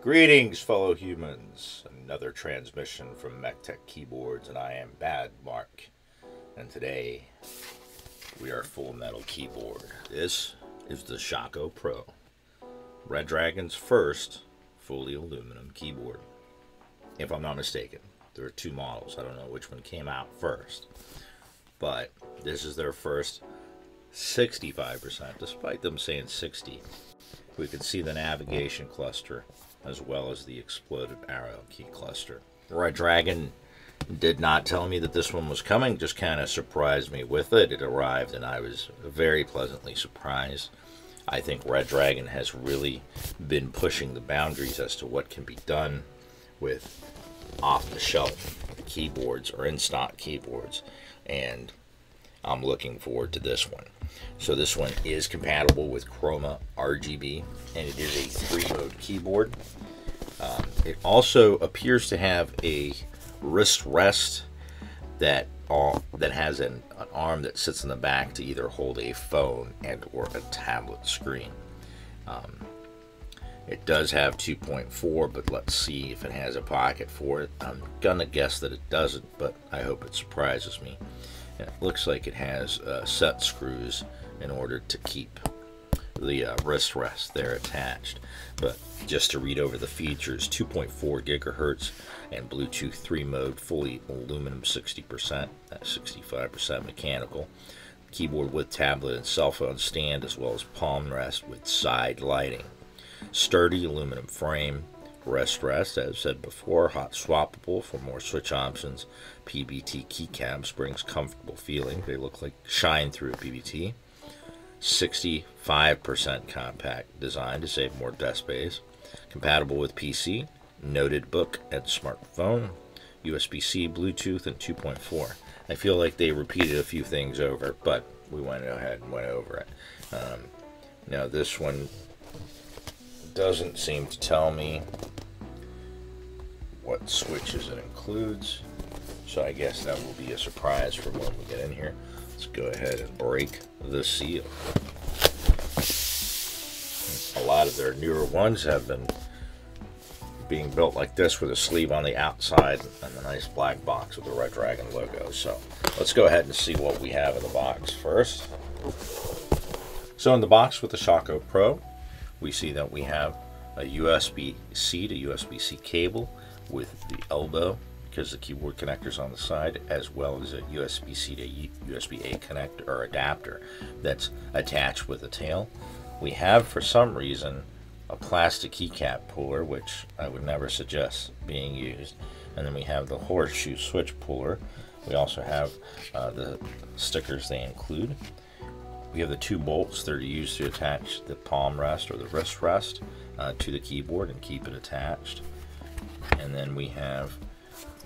Greetings, fellow humans. Another transmission from MechTech Keyboards, and I am Bad Mark. And today we are full metal keyboard. This is the Shaco Pro, Redragon's first fully aluminum keyboard. If I'm not mistaken, there are two models. I don't know which one came out first, but this is their first 65%, despite them saying 60. We can see the navigation cluster as well as the exploded arrow key cluster. Redragon did not tell me that this one was coming, just kind of surprised me with it. It arrived and I was very pleasantly surprised. I think Redragon has really been pushing the boundaries as to what can be done with off the shelf keyboards or in stock keyboards. And I'm looking forward to this one. So this one is compatible with Chroma RGB and it is a three mode keyboard. Um, it also appears to have a wrist rest that all, that has an, an arm that sits in the back to either hold a phone and or a tablet screen. Um, it does have 2.4, but let's see if it has a pocket for it. I'm gonna guess that it doesn't, but I hope it surprises me. It looks like it has uh, set screws in order to keep the uh, wrist rest there attached. But just to read over the features, 2.4 gigahertz and Bluetooth 3 mode, fully aluminum 60%, that's 65% mechanical. Keyboard with tablet and cell phone stand, as well as palm rest with side lighting. Sturdy aluminum frame, rest rest, as said before, hot swappable for more switch options. PBT keycaps brings comfortable feeling. They look like shine through PBT. 65% compact design to save more desk space. Compatible with PC, noted book and smartphone, USB-C, Bluetooth, and 2.4. I feel like they repeated a few things over, but we went ahead and went over it. Um, now this one doesn't seem to tell me what switches it includes. So I guess that will be a surprise for when we get in here. Let's go ahead and break the seal. A lot of their newer ones have been being built like this with a sleeve on the outside and a nice black box with the Redragon logo. So let's go ahead and see what we have in the box first. So in the box with the Shaco Pro, we see that we have a USB-C to USB-C cable with the elbow because the keyboard connector's on the side as well as a USB-C to USB-A connector or adapter that's attached with the tail. We have for some reason a plastic keycap puller which I would never suggest being used and then we have the horseshoe switch puller. We also have uh, the stickers they include. We have the two bolts that are used to attach the palm rest or the wrist rest uh, to the keyboard and keep it attached. And then we have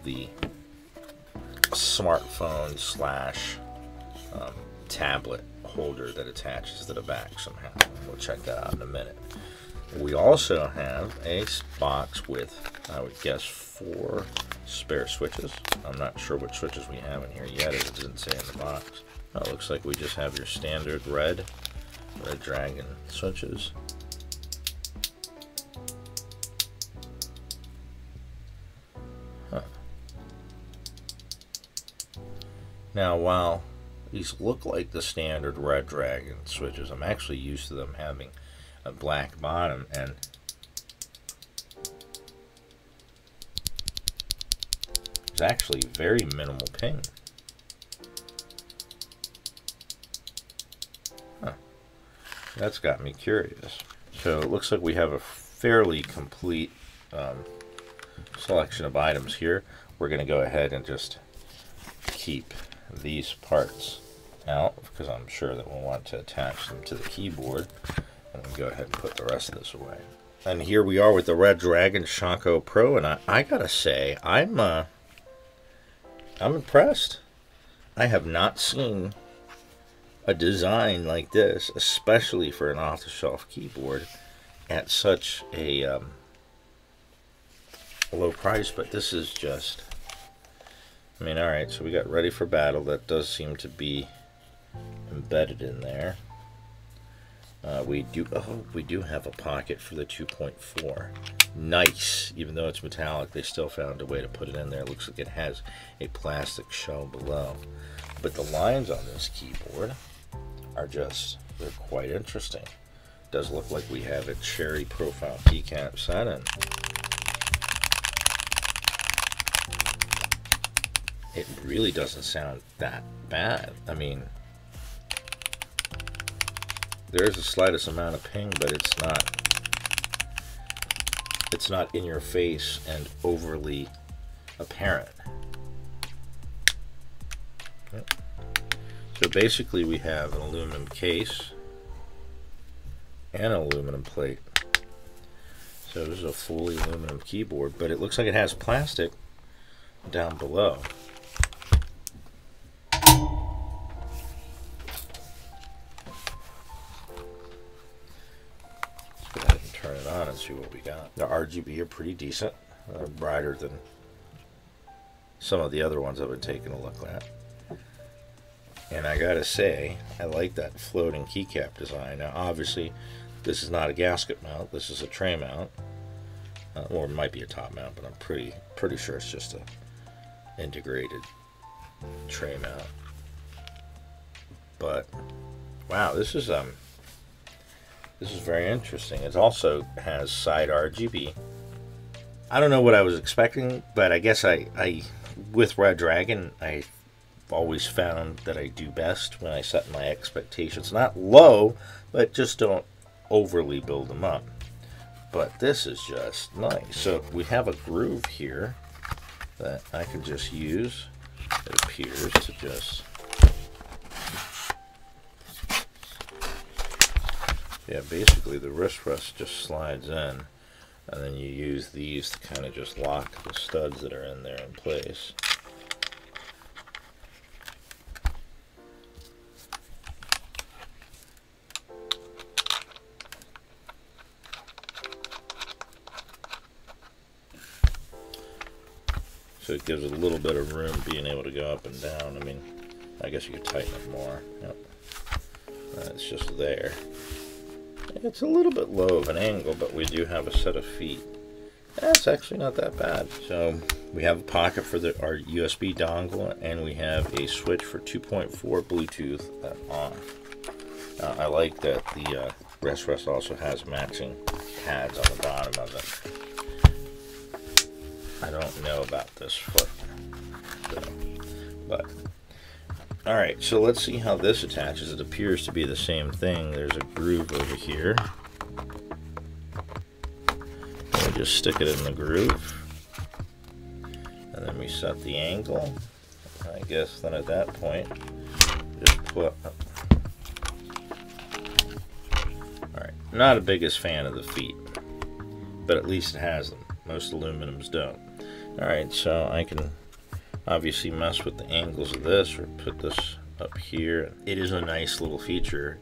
the smartphone slash um, tablet holder that attaches to the back somehow. We'll check that out in a minute. We also have a box with, I would guess, four spare switches. I'm not sure what switches we have in here yet. It doesn't say in the box. It looks like we just have your standard red, Redragon switches. Now, while these look like the standard Redragon switches, I'm actually used to them having a black bottom and it's actually very minimal ping. That's got me curious. So it looks like we have a fairly complete um, selection of items here. We're going to go ahead and just keep these parts out because I'm sure that we'll want to attach them to the keyboard. And go ahead and put the rest of this away. And here we are with the Red Dragon Shaco Pro, and I, I gotta say, I'm uh, I'm impressed. I have not seen a design like this, especially for an off-the-shelf keyboard, at such a um, low price. But this is just I mean, alright, so we got ready for battle. That does seem to be embedded in there. Uh, we do oh we do have a pocket for the 2.4 nice even though it's metallic they still found a way to put it in there it looks like it has a plastic shell below but the lines on this keyboard are just they're quite interesting does look like we have a cherry profile keycap set and it really doesn't sound that bad I mean there's the slightest amount of ping, but it's not it's not in your face and overly apparent. Yep. So basically we have an aluminum case and an aluminum plate. So this is a fully aluminum keyboard, but it looks like it has plastic down below. Let's go ahead and turn it on and see what we got. The RGB are pretty decent, uh, brighter than some of the other ones I've been taking a look at. And I gotta say, I like that floating keycap design. Now, obviously, this is not a gasket mount. This is a tray mount, uh, or it might be a top mount, but I'm pretty pretty sure it's just a integrated tray mount. But wow, this is um this is very interesting. It also has side RGB. I don't know what I was expecting, but I guess I, I with Redragon, I always found that I do best when I set my expectations not low, but just don't overly build them up. But this is just nice. So we have a groove here that I can just use. It appears to just yeah, basically the wrist rest just slides in and then you use these to kind of just lock the studs that are in there in place. It gives a little bit of room being able to go up and down. I mean, I guess you could tighten it more. Yep. It's just there. It's a little bit low of an angle, but we do have a set of feet. That's actually not that bad. So we have a pocket for the, our USB dongle, and we have a switch for 2.4 Bluetooth on. Uh, I like that the uh, rest rest also has matching pads on the bottom of it. I don't know about this foot, so, but Alright, so let's see how this attaches. It appears to be the same thing. There's a groove over here. We just stick it in the groove. And then we set the angle. I guess then at that point, just put... Alright, not a biggest fan of the feet. But at least it has them. Most aluminums don't. Alright, so I can obviously mess with the angles of this or put this up here. It is a nice little feature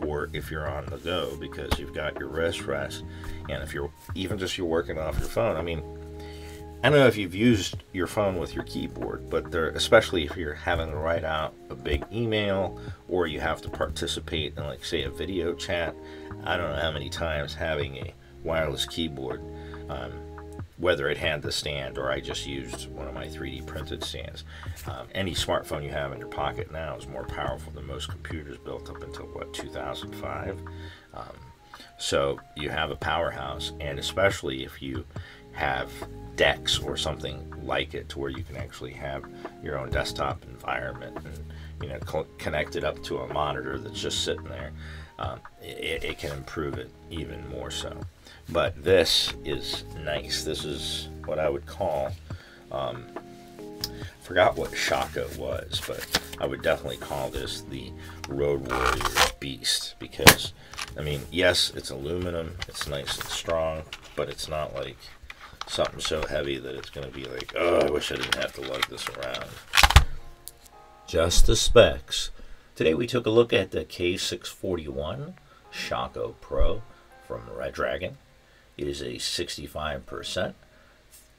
for if you're on the go because you've got your wrist rest and if you're even just you're working off your phone. I mean, I don't know if you've used your phone with your keyboard, but there, especially if you're having to write out a big email or you have to participate in, like, say, a video chat. I don't know how many times having a wireless keyboard um, whether it had the stand or I just used one of my 3D printed stands. Um, any smartphone you have in your pocket now is more powerful than most computers built up until what 2005. Um, so you have a powerhouse, and especially if you have DeX or something like it, to where you can actually have your own desktop environment and you know co- connect it up to a monitor that's just sitting there. Um, it, it can improve it even more so. But this is nice. This is what I would call, um, forgot what Shaco was, but I would definitely call this the Road Warrior Beast because, I mean, yes, it's aluminum, it's nice and strong, but it's not like something so heavy that it's going to be like, oh, I wish I didn't have to lug this around. Just the specs. Today we took a look at the K641 Shaco Pro from Redragon. It is a 65%,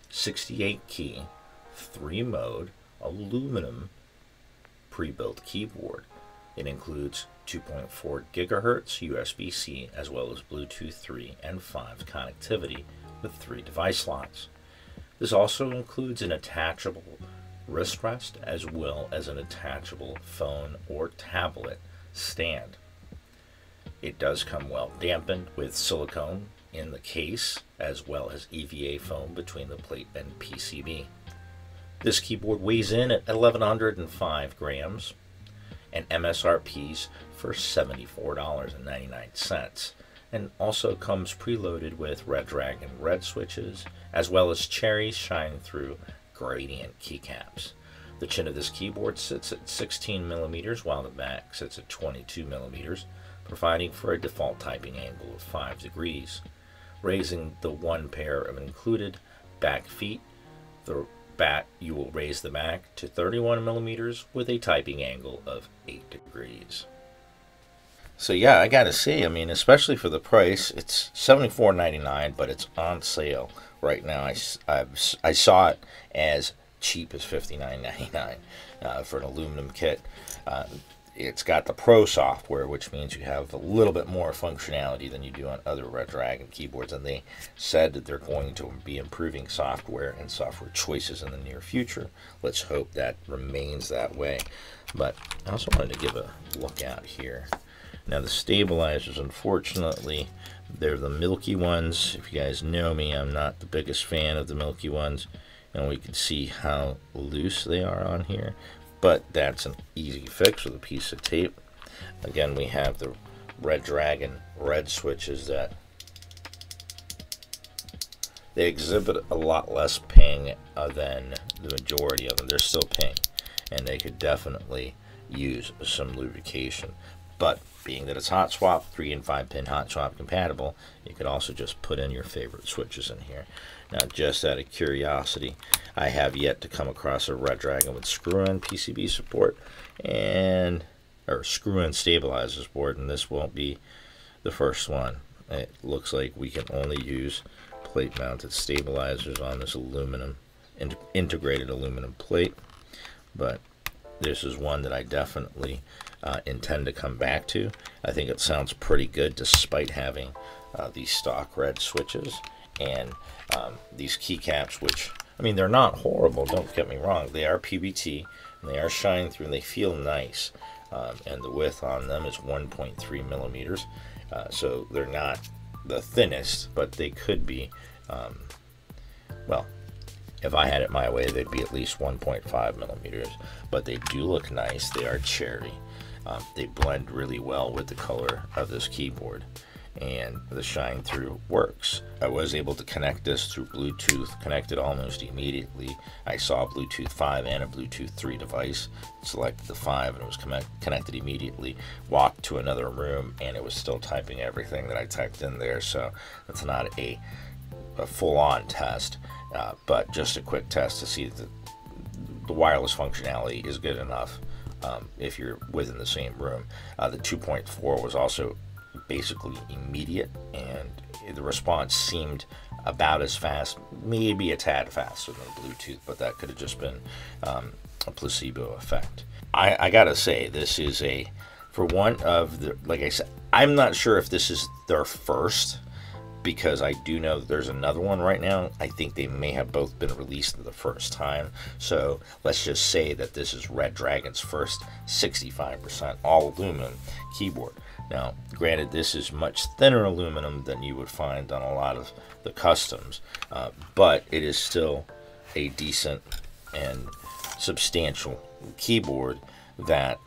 68 key, 3 mode, aluminum pre-built keyboard. It includes 2.4 gigahertz USB-C as well as Bluetooth 3 and 5 connectivity with three device slots. This also includes an attachable wrist rest as well as an attachable phone or tablet stand. It does come well dampened with silicone in the case as well as EVA foam between the plate and PCB. This keyboard weighs in at 1105 grams and MSRP's for $74.99 and also comes preloaded with Redragon red switches as well as cherry shine through gradient keycaps. The chin of this keyboard sits at 16 millimeters while the back sits at 22 millimeters, providing for a default typing angle of 5 degrees. Raising the one pair of included back feet, the back you will raise the back to 31 millimeters with a typing angle of 8 degrees. So yeah, I gotta say, I mean, especially for the price, it's seventy four ninety nine, but it's on sale right now. I, I, I saw it as cheap as fifty nine ninety nine uh, for an aluminum kit. Uh, it's got the Pro software, which means you have a little bit more functionality than you do on other Redragon keyboards. And they said that they're going to be improving software and software choices in the near future. Let's hope that remains that way. But I also wanted to give a look out here. Now the stabilizers, unfortunately, they're the milky ones. If you guys know me, I'm not the biggest fan of the milky ones. And we can see how loose they are on here. But that's an easy fix with a piece of tape. Again, we have the Redragon red switches that they exhibit a lot less ping uh, than the majority of them. They're still ping, and they could definitely use some lubrication. But being that it's hot swap, 3 and 5 pin hot swap compatible, you could also just put in your favorite switches in here. Now, just out of curiosity, I have yet to come across a Redragon with screw-in PCB support and or screw-in stabilizers board, and this won't be the first one. It looks like we can only use plate-mounted stabilizers on this aluminum in integrated aluminum plate, but this is one that I definitely uh, intend to come back to. I think it sounds pretty good despite having uh, these stock red switches and um, these keycaps, which, I mean, they're not horrible, don't get me wrong. They are PBT, and they are shine through, and they feel nice. Um, and the width on them is 1.3 millimeters. Uh, so they're not the thinnest, but they could be, um, well, if I had it my way, they'd be at least 1.5 millimeters. But they do look nice. They are cherry. Um, they blend really well with the color of this keyboard and the shine through works. I was able to connect this through Bluetooth, connected almost immediately. I saw a Bluetooth 5 and a Bluetooth 3 device, selected the 5 and it was connected immediately, walked to another room and it was still typing everything that I typed in there, so that's not a, a full-on test, uh, but just a quick test to see that the wireless functionality is good enough um, if you're within the same room. Uh, the 2.4 was also basically immediate, and the response seemed about as fast, maybe a tad faster than Bluetooth, but that could have just been um, a placebo effect. I, I gotta say, this is a, for one of the, like I said, I'm not sure if this is their first because I do know that there's another one right now. I think they may have both been released the first time. So let's just say that this is Redragon's first 65% all aluminum keyboard. Now, granted, this is much thinner aluminum than you would find on a lot of the customs, uh, but it is still a decent and substantial keyboard that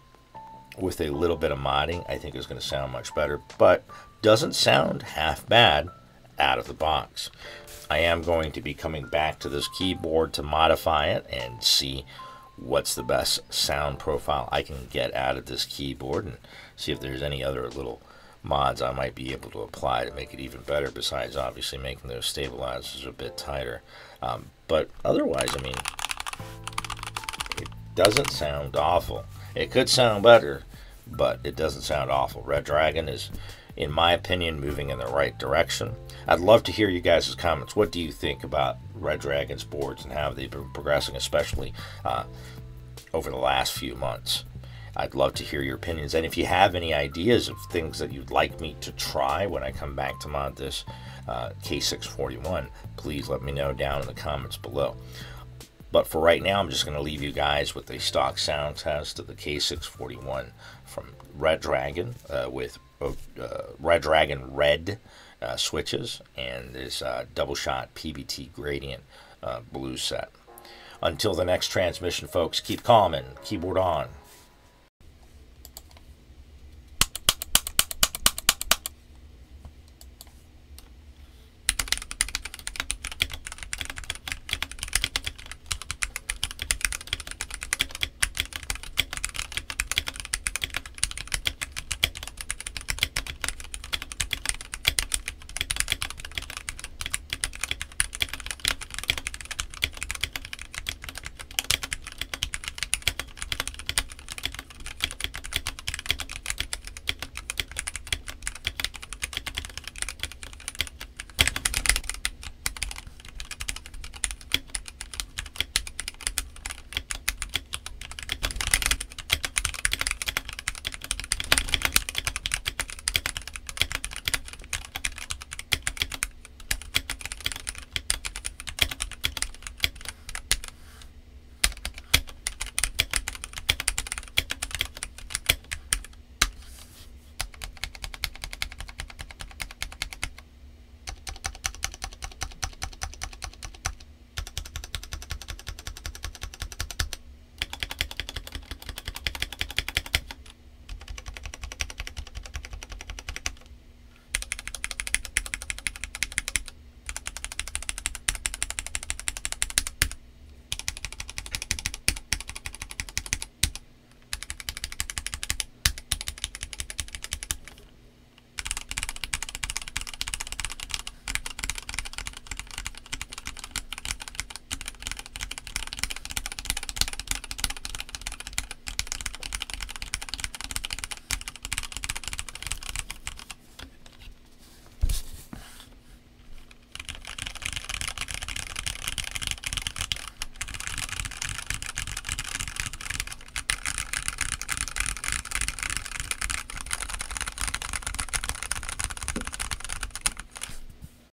with a little bit of modding, I think is going to sound much better, but doesn't sound half bad out of the box. I am going to be coming back to this keyboard to modify it and see what's the best sound profile I can get out of this keyboard and see if there's any other little mods I might be able to apply to make it even better besides obviously making those stabilizers a bit tighter. Um, but otherwise, I mean, it doesn't sound awful. It could sound better, but it doesn't sound awful. Redragon is in my opinion, moving in the right direction. I'd love to hear you guys' comments. What do you think about Redragon's boards and how they've been progressing, especially uh, over the last few months. I'd love to hear your opinions. And if you have any ideas of things that you'd like me to try when I come back to mod this uh, K641, please let me know down in the comments below. But for right now, I'm just going to leave you guys with a stock sound test of the K641 from Redragon uh, with uh, Redragon Red uh, switches and this uh, double shot PBT gradient uh, blue set. Until the next transmission, folks, keep calm and keyboard on.